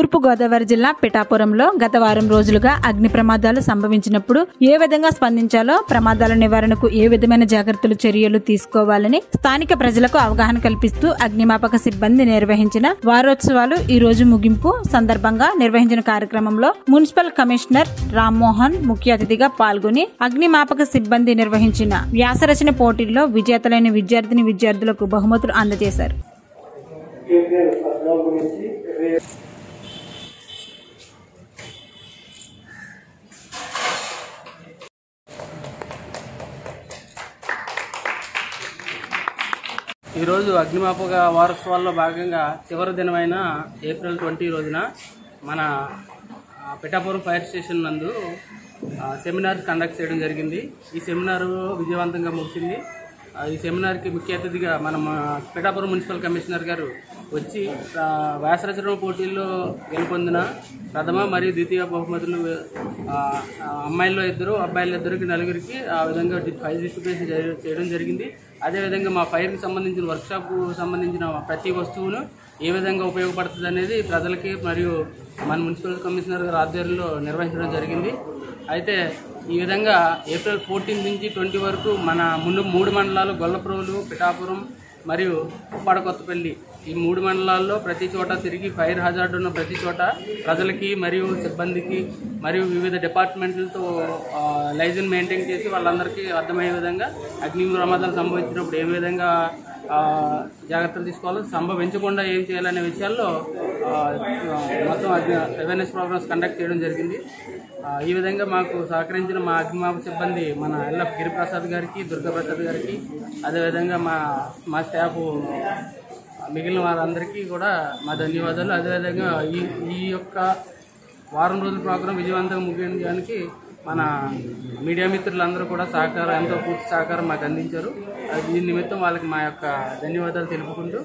తూర్పుగోదావరి జిల్లా పిఠాపురంలో గత వారం రోజులుగా అగ్ని ప్రమాదాలు సంభవించినప్పుడు ఏ విధంగా స్పందించాలో ప్రమాదాల నివారణకు ఏ విధమైన జాగ్రత్తలు చర్యలు తీసుకోవాలని స్థానిక ప్రజలకు అవగాహన కల్పిస్తూ అగ్నిమాపక సిబ్బంది నిర్వహించిన వారోత్సవాలు ఈ రోజు ముగింపు సందర్భంగా నిర్వహించిన కార్యక్రమంలో మున్సిపల్ కమిషనర్ రామ్మోహన్ ముఖ్య అతిథిగా పాల్గొని అగ్నిమాపక సిబ్బంది నిర్వహించిన వ్యాసరచన పోటీల్లో విజేతలైన విద్యార్థిని విద్యార్థులకు బహుమతులు అందజేశారు. ఈరోజు అగ్నిమాపక వారోత్సవాల్లో భాగంగా చివరి దినమైన ఏప్రిల్ ట్వంటీ రోజున మన పిఠాపురం ఫైర్ స్టేషన్ నందు సెమినార్ కండక్ట్ చేయడం జరిగింది. ఈ సెమినార్ విజయవంతంగా ముగిసింది. ఈ సెమినార్కి ముఖ్య అతిథిగా మన పిఠాపురం మున్సిపల్ కమిషనర్ గారు వచ్చి వ్యాసరచన పోటీల్లో గెలుపొందిన ప్రథమ మరియు ద్వితీయ బహుమతులు అమ్మాయిల్లో ఇద్దరు అబ్బాయిలు ఇద్దరికి నలుగురికి ఆ విధంగా ఫైవ్ ఫైర్ డిస్ట్రిబ్యూషన్ చేయడం జరిగింది. అదేవిధంగా మా ఫైర్కి సంబంధించిన వర్క్షాప్కు సంబంధించిన ప్రతి వస్తువును ఏ విధంగా ఉపయోగపడుతుంది అనేది ప్రజలకి మరియు మన మున్సిపల్ కమిషనర్ గారి ఆధ్వర్యంలో నిర్వహించడం జరిగింది. అయితే ఈ విధంగా ఏప్రిల్ ఫోర్టీన్ నుంచి ట్వంటీ వరకు మన ముందు మూడు మండలాలు గొల్లప్రోలు పిఠాపురం మరియు ఉప్పాడ కొత్తపల్లి ఈ మూడు మండలాల్లో ప్రతి చోట తిరిగి ఫైర్ హజార్డ్ ఉన్న ప్రతి చోట ప్రజలకి మరియు సిబ్బందికి మరియు వివిధ డిపార్ట్మెంట్లతో లైజన్ మెయింటైన్ చేసి వాళ్ళందరికీ అర్థమయ్యే విధంగా అగ్ని ప్రమాదాలు సంభవించినప్పుడు ఏ విధంగా జాగ్రత్తలు తీసుకోవాలో. సంభవించకుండా ఏం చేయాలనే విషయాల్లో మొత్తం అవేర్నెస్ ప్రోగ్రామ్స్ కండక్ట్ చేయడం జరిగింది. ఈ విధంగా మాకు సహకరించిన మా అగ్నిమాప సిబ్బంది మన ఎల్ఎఫ్ గిరిప్రసాద్ గారికి దుర్గాప్రసాద్ గారికి అదేవిధంగా మా మా స్టాఫ్ మిగిలిన వారందరికీ కూడా మా ధన్యవాదాలు. అదేవిధంగా ఈ ఈ యొక్క వారం రోజుల ప్రోగ్రాం విజయవంతంగా ముగించడానికి మన మీడియా మిత్రులందరూ కూడా సహకారం ఎంతో పూర్తి సహకారం మాకు అందించారు. అది దీని నిమిత్తం వాళ్ళకి మా యొక్క ధన్యవాదాలు తెలుపుకుంటూ